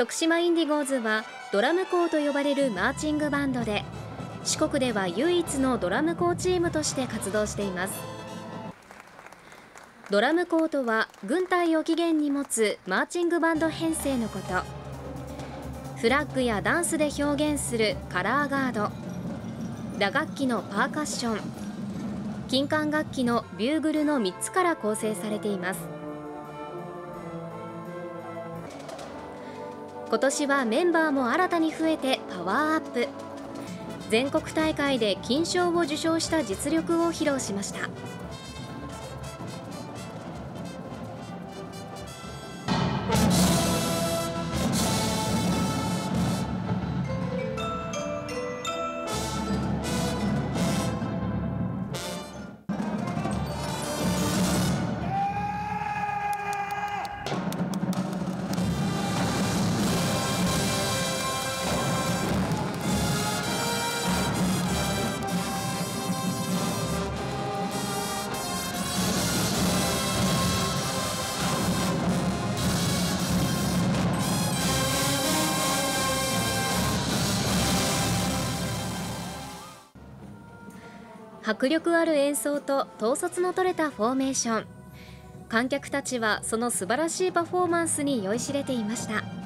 徳島インディゴーズはドラム校と呼ばれるマーチングバンドで四国では唯一のドラム校チームとして活動しています。ドラム校とは軍隊を起源に持つマーチングバンド編成のこと。フラッグやダンスで表現するカラーガード。打楽器のパーカッション。金管楽器のビューグルの3つから構成されています。今年はメンバーも新たに増えてパワーアップ。全国大会で金賞を受賞した実力を披露しました。迫力ある演奏と統率の取れたフォーメーション観客たちはその素晴らしいパフォーマンスに酔いしれていました